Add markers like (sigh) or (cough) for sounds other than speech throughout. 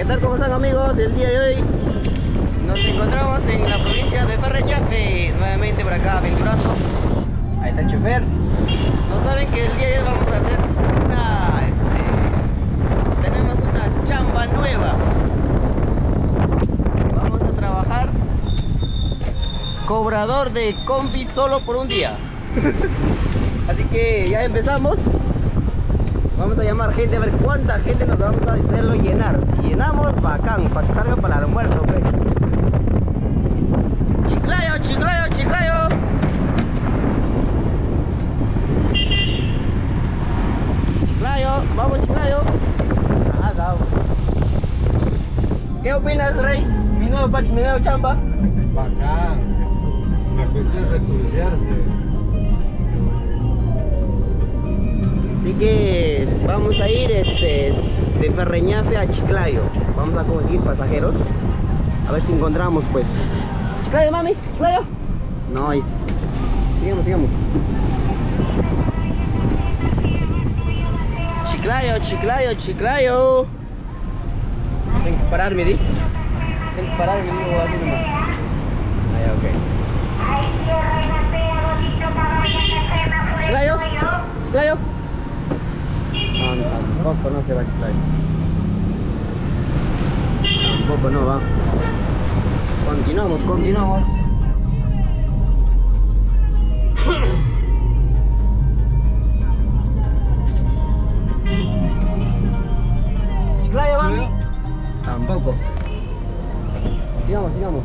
¿Qué tal? ¿Cómo están amigos? El día de hoy nos encontramos en la provincia de Ferreñafe, nuevamente por acá aventurando. Ahí está el chofer. No saben que el día de hoy vamos a hacer una... Este, tenemos una chamba nueva. Vamos a trabajar cobrador de combi solo por un día. (laughs) Así que ya empezamos. Vamos a llamar gente a ver cuánta gente nos vamos a hacerlo llenar. Si llenamos, bacán, para que salga para el almuerzo, pues. Chiclayo, chiclayo, chiclayo. Chiclayo, vamos chiclayo. Ah. ¿Qué opinas, Rey? Mi nuevo, mi nuevo chamba. Bacán. La cuestión es. Así que vamos a ir este, de Ferreñafe a Chiclayo. Vamos a conseguir pasajeros. A ver si encontramos pues. Chiclayo, mami, Chiclayo. No, sigamos, sigamos. Chiclayo, Chiclayo, Chiclayo. Tengo que pararme, di. Tengo que pararme, digo, así nomás. Ah, ya, ok. Chiclayo, Chiclayo. Tampoco no se va a chiflar. Tampoco no va. Continuamos, continuamos. ¿Chiclayo va? Tampoco. Sigamos, sigamos.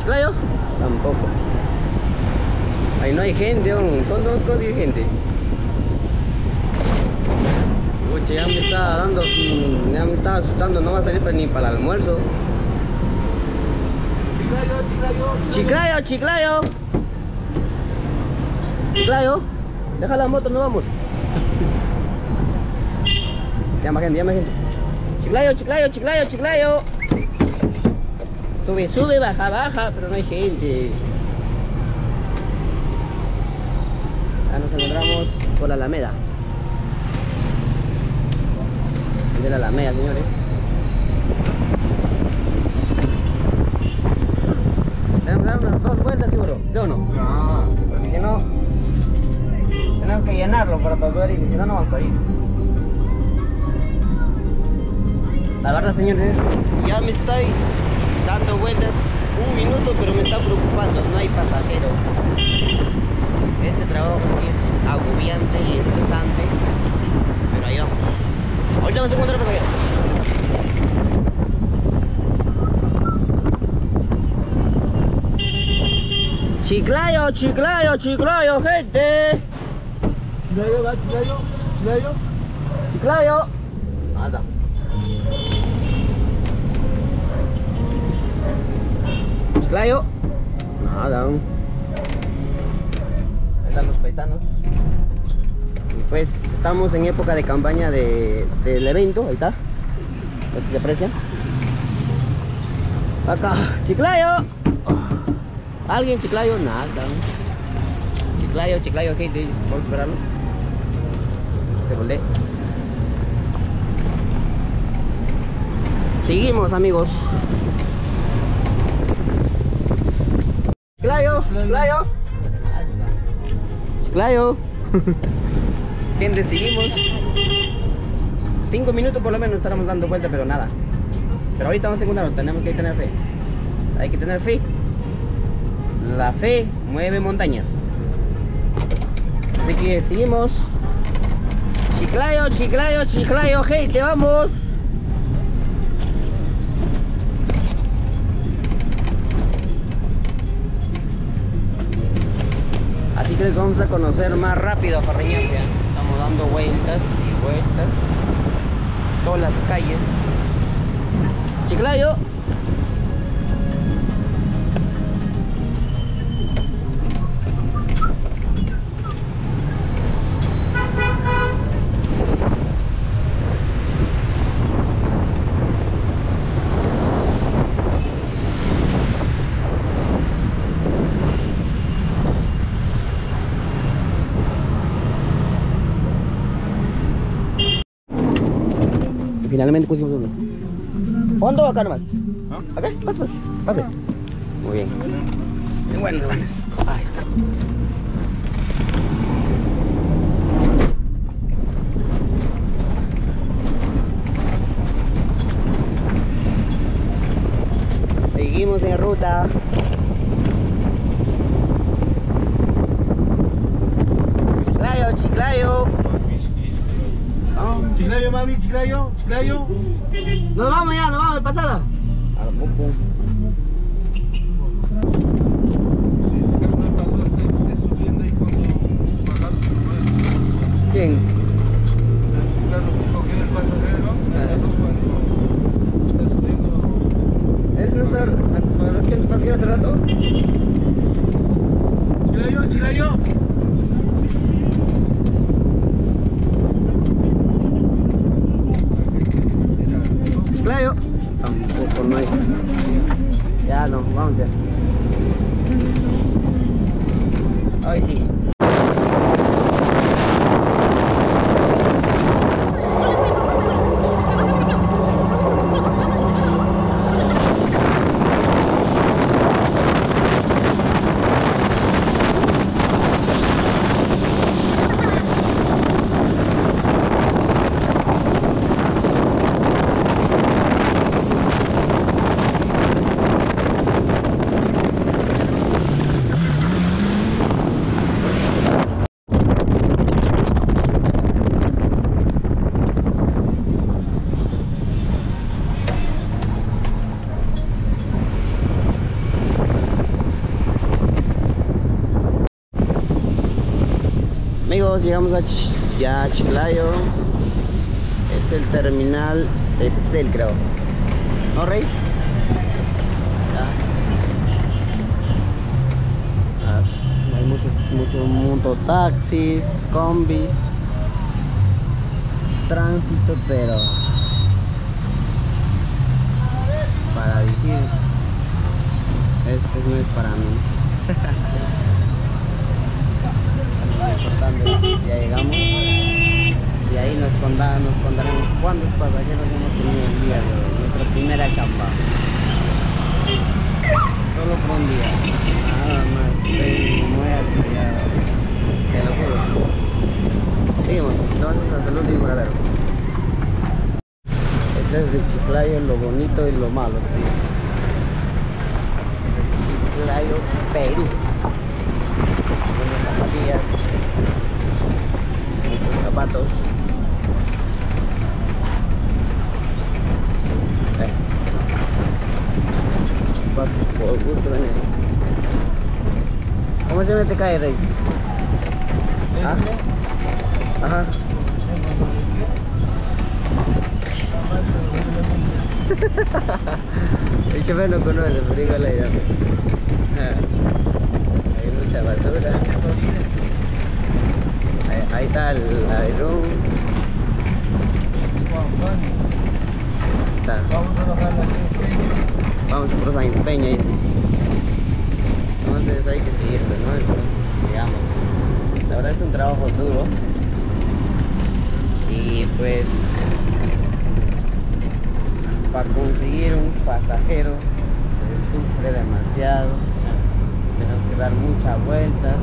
¿Chiclayo? Tampoco. Ahí no hay gente, aún. ¿Cuándo vamos a conseguir gente? Ya me está dando, ya me está asustando, no va a salir para- ni para el almuerzo. Chiclayo, chiclayo. Chiclayo, deja la moto, no vamos. (laughs) Llama gente, llama gente. Chiclayo, chiclayo, chiclayo, chiclayo. Sube, sube, baja, baja, pero no hay gente. Nos encontramos por la Alameda. De la Alameda, señores. Tenemos que dar unas dos vueltas, seguro, ¿sí o no? No. Porque si no, tenemos que llenarlo para poder ir, si no, no vamos a ir. La verdad, señores, ya me estoy dando vueltas un minuto, pero me está preocupando, no hay pasajero. Este trabajo sí es agobiante y estresante, pero ahí vamos. Ahorita vamos a encontrar pasajero. Chiclayo, chiclayo, chiclayo, gente. Chilayo, va, chilayo, chilayo. Chiclayo. Nada. Chiclayo. Nada. Están los paisanos. Pues estamos en época de campaña de, del evento. Ahí está. No si se aprecia. Acá. Chiclayo. ¿Alguien Chiclayo? Nada. Chiclayo, Chiclayo, gente. Vamos a esperarlo. Se voltea. Seguimos amigos. Chiclayo, Chiclayo. Gente, seguimos. Cinco minutos por lo menos estaremos dando vuelta, pero nada. Pero ahorita vamos a encontrarlo, tenemos que tener fe. Hay que tener fe. La fe mueve montañas. Así que seguimos. Chiclayo, chiclayo, chiclayo, gente, vamos. Que vamos a conocer más rápido a Farreñafe. ¿eh? Estamos dando vueltas y vueltas. Todas las calles. Chiclayo. Finalmente pusimos uno. ¿Hondo acá nomás? ¿Ah? Acá, pase, pase, pase. Muy bien. Qué bueno, buenas. Ahí está. Seguimos en ruta. Chiclayo, Chiclayo. Chiclayo, chiclayo. Nos vamos ya, nos vamos de pasada. A poco. Dice que me pasó este, esté subiendo ahí cuando bajando se puede. ¿Quién? Claro, cogió el pasajero, Ah. eso cuando está subiendo. ¿Es nuestro quién te pasó hace rato? Chiclayo, chiclayo. Chiclayo. Tampoco no hay. Ya no, vamos ya. Hoy sí. Llegamos a Ch- ya a Chiclayo. Es el terminal de Pixel, creo. ¿No, Rey? Ah, Hay mucho, mucho mundo taxis, combis, tránsito, pero para decir, este no es para mí. importante. Ya llegamos y ahí nos, conda- nos contaremos cuántos pasajeros hemos tenido el día de hoy. Nuestra primera chamba. Día. Nada más. Estoy muerto ya. Te lo juro. Seguimos. Entonces hasta el último paradero. Este es de Chiclayo, lo bonito y lo malo. tío. Chiclayo, Perú ¿Cómo se me te cae, Rey? ¿Ah? Ajá. (laughs) El chofer no conoce, pero digo la idea. Hay mucha basura. Ahí, ahí está el. Está. Vamos a bajar la Vamos por San Peña. dice. Entonces hay que seguirlo, ¿no? Entonces, digamos. La verdad es un trabajo duro. Y pues para conseguir un pasajero se sufre demasiado. Tenemos que dar muchas vueltas.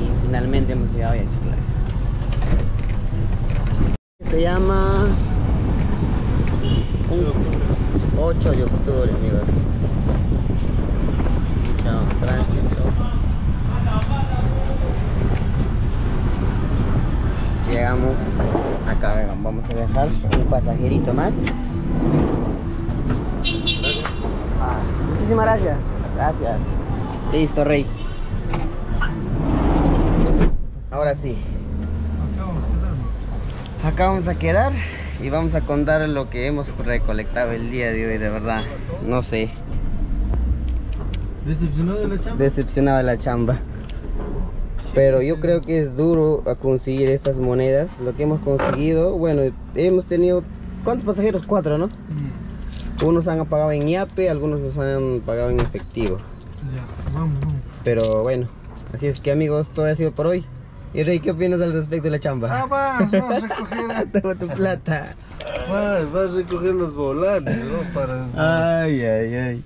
Y finalmente hemos llegado a Chiclayo. Se llama un 8 de octubre, amigos. Llegamos acá, vamos a dejar un pasajerito más. Muchísimas gracias. Gracias. Listo, Rey. Ahora sí. Acá vamos a quedar y vamos a contar lo que hemos recolectado el día de hoy, de verdad. No sé, ¿Decepcionado de la chamba? decepcionado de la chamba. Pero yo creo que es duro a conseguir estas monedas. Lo que hemos conseguido, bueno, hemos tenido... ¿Cuántos pasajeros? Cuatro, ¿no? Mm, Unos han pagado en IAPE, algunos nos han pagado en efectivo. Ya, vamos, vamos. Pero bueno, así es que amigos, todo ha sido por hoy. Y Rey, ¿qué opinas al respecto de la chamba? Ah, vas, vas a (laughs) recoger. Tu plata. Vas, vas a recoger los volantes, ¿no? Para. Ay, ay, ay.